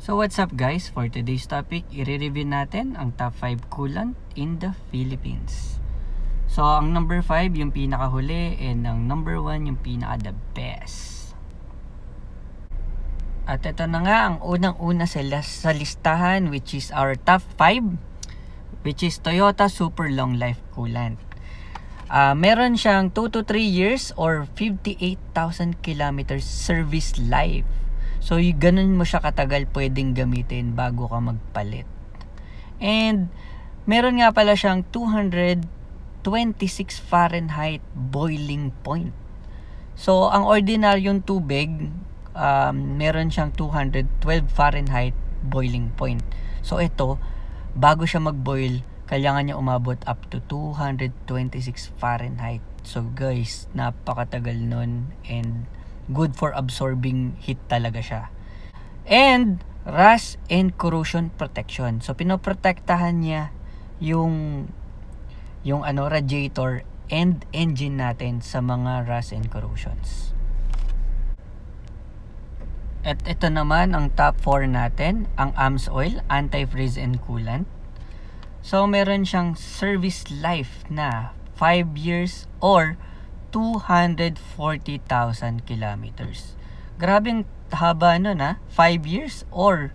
So what's up guys? For today's topic, i-review natin ang top 5 coolant in the Philippines. So ang number 5 yung pinakahuli and ang number 1 yung pinaka the best. At ito na nga ang unang-una sa, sa listahan which is our top 5 which is Toyota Super Long Life Coolant. Uh, meron siyang 2 to 3 years or 58,000 kilometers service life. So, y- ganun mo siya katagal pwedeng gamitin bago ka magpalit. And, meron nga pala siyang 226 Fahrenheit boiling point. So, ang ordinaryong tubig, um, meron siyang 212 Fahrenheit boiling point. So, ito, bago siya mag-boil, kailangan niya umabot up to 226 Fahrenheit. So guys, napakatagal nun and good for absorbing heat talaga siya. And rust and corrosion protection. So pinoprotektahan niya yung yung ano radiator and engine natin sa mga rust and corrosions. At ito naman ang top 4 natin, ang AMS oil, antifreeze and coolant. So, meron siyang service life na 5 years or 240,000 kilometers. Grabing haba nun ha, 5 years or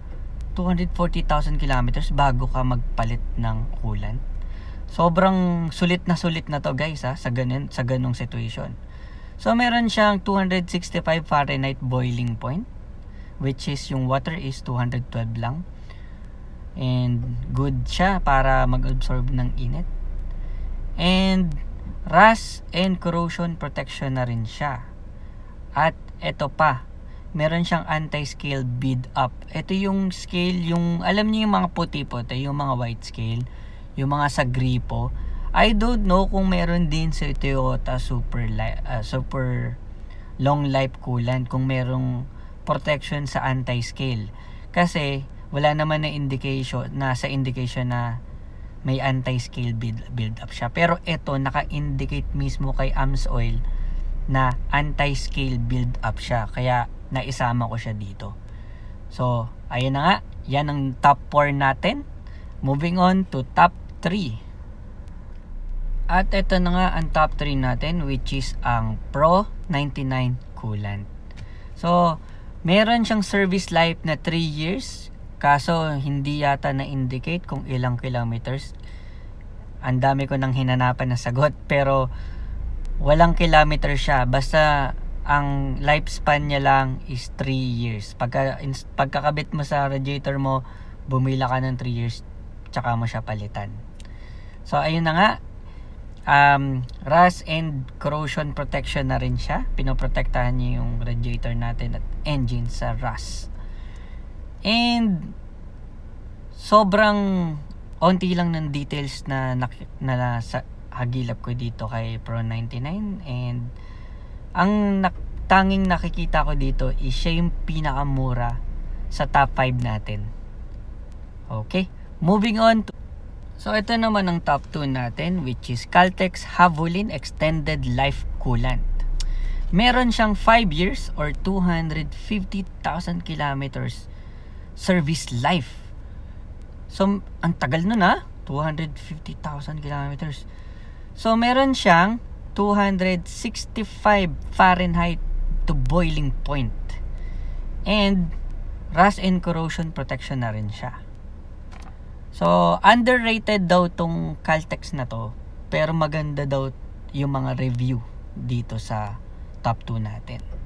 240,000 kilometers bago ka magpalit ng coolant. Sobrang sulit na sulit na to guys ha, sa, ganun, sa ganung situation. So, meron siyang 265 Fahrenheit boiling point which is yung water is 212 lang and good siya para mag-absorb ng init and rust and corrosion protection na rin siya. At ito pa meron siyang anti-scale bead up. Ito yung scale yung alam niyo yung mga puti po ito yung mga white scale yung mga sa gripo. I don't know kung meron din sa Toyota super uh, super long life coolant kung merong protection sa anti-scale. Kasi wala naman na indication na sa indication na may anti-scale build, build up siya. Pero ito naka-indicate mismo kay AMS Oil na anti-scale build up siya. Kaya naisama ko siya dito. So, ayun na nga. Yan ang top 4 natin. Moving on to top 3. At ito na nga ang top 3 natin which is ang Pro 99 coolant. So, meron siyang service life na 3 years Kaso, hindi yata na-indicate kung ilang kilometers. Ang dami ko nang hinanapan na sagot. Pero, walang kilometer siya. Basta, ang lifespan niya lang is 3 years. Pagka, pagkakabit mo sa radiator mo, bumila ka ng 3 years, tsaka mo siya palitan. So, ayun na nga. Um, rust and corrosion protection na rin siya. Pinoprotektahan niya yung radiator natin at engine sa rust. And sobrang onti lang ng details na na, na sa hagilap ko dito kay Pro 99 and ang nak, tanging nakikita ko dito is siya yung pinakamura sa top 5 natin. Okay, moving on to So ito naman ang top 2 natin which is Caltex Havolin Extended Life Coolant. Meron siyang 5 years or 250,000 kilometers service life. So, ang tagal nun ha. 250,000 kilometers. So, meron siyang 265 Fahrenheit to boiling point. And, rust and corrosion protection na rin siya. So, underrated daw tong Caltex na to. Pero maganda daw yung mga review dito sa top 2 natin.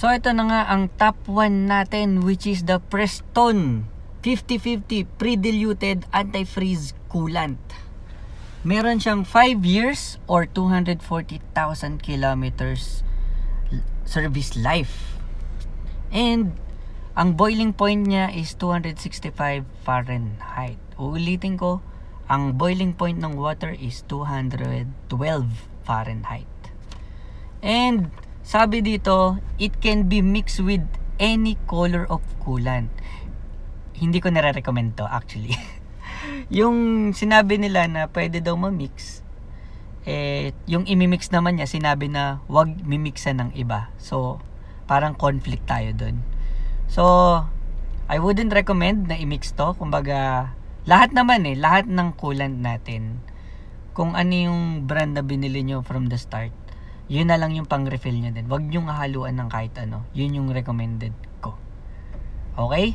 So ito na nga ang top 1 natin which is the Preston 5050 pre-diluted antifreeze coolant. Meron siyang 5 years or 240,000 kilometers service life. And ang boiling point niya is 265 Fahrenheit. Uulitin ko, ang boiling point ng water is 212 Fahrenheit. And sabi dito, it can be mixed with any color of coolant. Hindi ko nare-recommend to actually. yung sinabi nila na pwede daw ma-mix, eh, yung imimix naman niya, sinabi na wag mimixa ng iba. So, parang conflict tayo doon. So, I wouldn't recommend na i-mix to. Kumbaga, lahat naman eh, lahat ng coolant natin, kung ano yung brand na binili nyo from the start, yun na lang yung pang-refill nyo din. Huwag nyo haluan ng kahit ano. Yun yung recommended ko. Okay?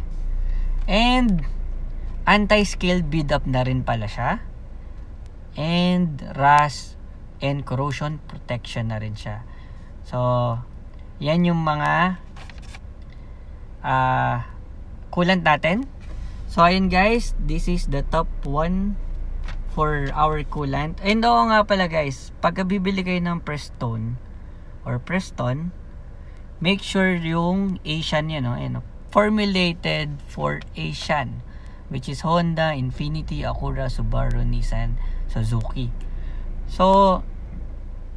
And, anti-scale bead up na rin pala siya. And, rust and corrosion protection na rin siya. So, yan yung mga uh, coolant natin. So, ayun guys, this is the top 1 for our coolant. And oo nga pala guys, pagka bibili kayo ng Prestone or Preston, make sure yung Asian yan, no? Ayan, formulated for Asian which is Honda, Infiniti, Acura, Subaru, Nissan, Suzuki. So,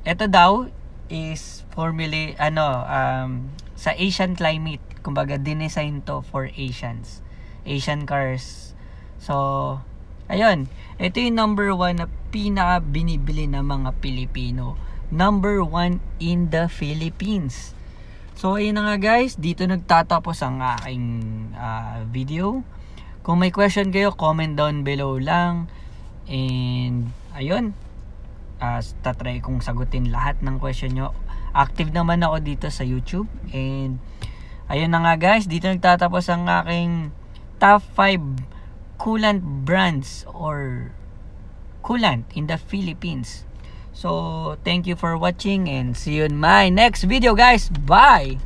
ito daw is formula ano um, sa Asian climate kumbaga dinesign to for Asians Asian cars so ayun ito yung number one na pinaka binibili ng mga Pilipino. Number one in the Philippines. So ayun na nga guys. Dito nagtatapos ang aking uh, video. Kung may question kayo comment down below lang. And ayun. Uh, tatry kong sagutin lahat ng question nyo. Active naman ako dito sa YouTube. And, ayun na nga guys, dito nagtatapos ang aking top 5 coolant brands or coolant in the Philippines. So, thank you for watching and see you in my next video guys. Bye!